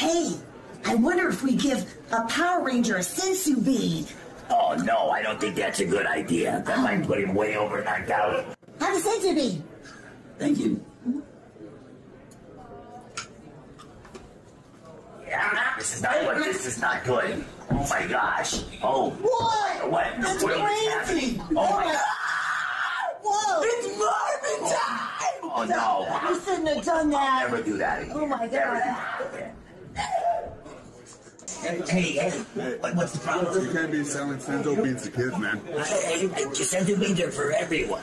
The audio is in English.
Hey, I wonder if we give a Power Ranger a Senzu bead. Oh no, I don't think that's a good idea. That oh. might put him way over knocked out. Have a Senzu bead. Thank you. Yeah, this is not good. This is not good. Oh my gosh. Oh. What? What? That's what crazy. happening? Oh my god. Whoa! It's Morphin time! Oh no. You shouldn't have done that. Never do that again. Oh my God. That. Hey, hey, what, what's the problem? You can't be selling Senzu beans to kids, man. Hey, hey, hey, Senzu beans are for everyone.